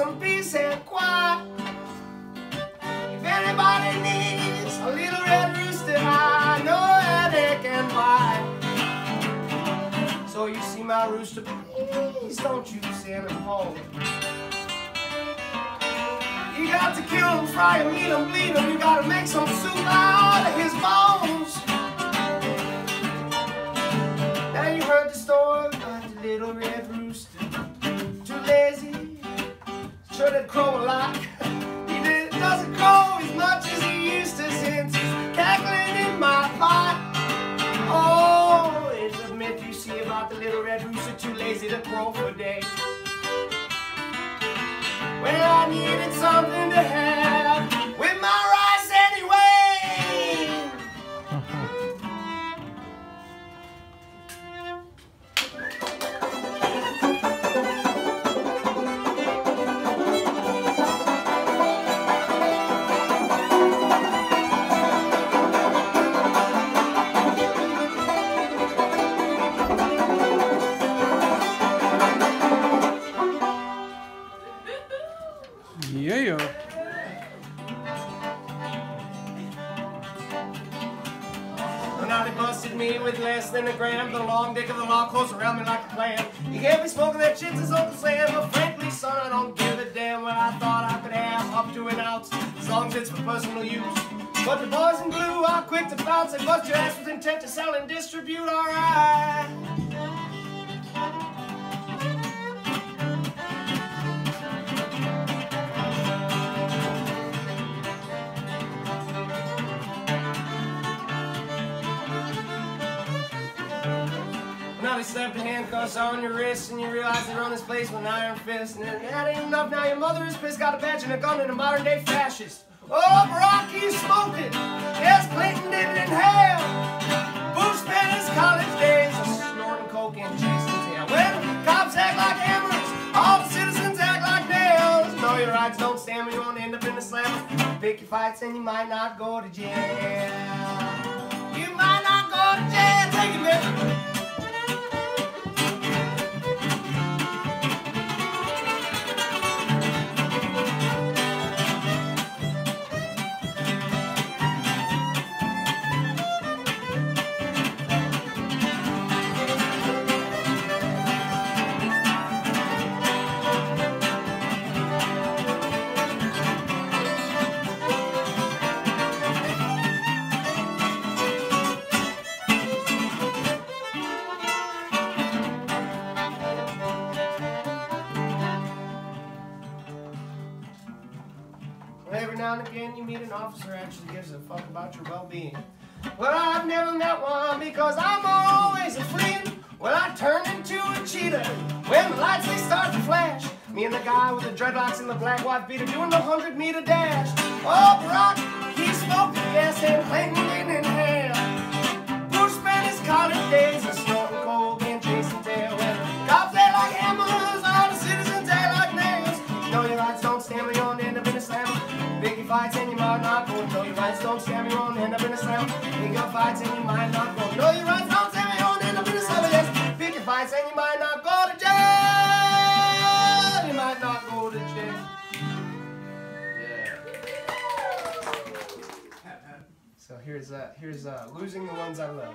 some peace and quiet. If anybody needs a little red rooster, I know that they can buy. So you see my rooster, please don't you send him home. You got to kill him, fry him, eat him, bleed him. You gotta make some soup out of his bones. Now you heard the story about the little red sure to crow a lot. He did, doesn't crow as much as he used to since he's cackling in my pot. Oh, it's a myth you see about the little red rooster, too lazy to crow for days. Well, I needed something me with less than a gram. The long dick of the law closed around me like a clam. You gave me smoking that shit's his Uncle Sam. But frankly, son, I don't give a damn what I thought I could have up to an ounce. As long as it's for personal use. But the boys in blue are quick to bounce and bust your ass with intent to sell and distribute, alright. Now they slap the handcuffs on your wrists and you realize they run this place with an iron fist. And that ain't enough, now your mother is pissed, got a badge and a gun and a modern day fascist. Oh, Barack, he's smoking. Yes, Clinton did it in hell. Bush spent his college days snorting coke and chasing tail. When cops act like hammers, all citizens act like nails. Know your rights don't stand when you won't end up in the slammer. Pick your fights and you might not go to jail. Now and again you meet an officer actually gives a fuck about your well-being. Well, I've never met one because I'm always a friend. Well, I turn into a cheetah when the lights they start to flash. Me and the guy with the dreadlocks and the black white beater doing the hundred meter dash. Oh, Barack, he's smoking gas and Clinton in inhale. Bush spent his college days a slammer. Bigger fights and you might not go. Know your rights don't stand me on end up in a slammer. Yes, pick your fights and you might not go to jail. You might not go to jail. Yeah. So here's uh here's uh losing the ones I love.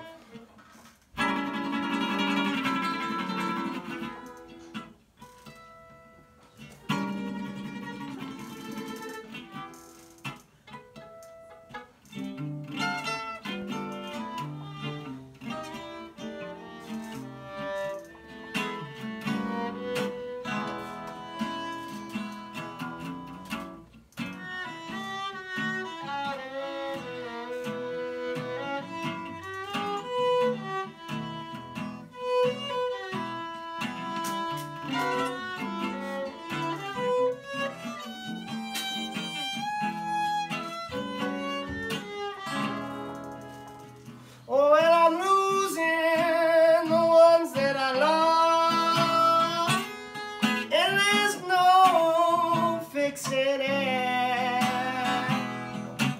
Fixing it.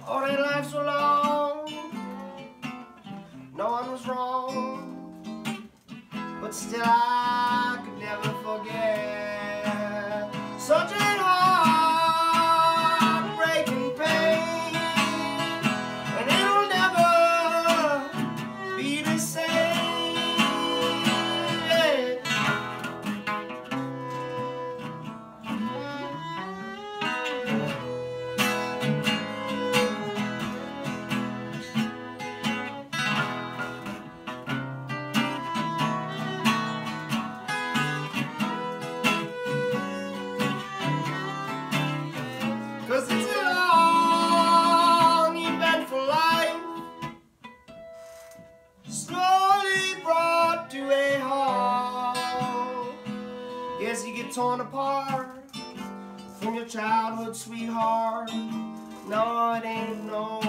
Oh, they life so long, no one was wrong, but still I Cause it's a long, eventful life. Slowly brought to a halt. Yes, you get torn apart From your childhood sweetheart. No, it ain't no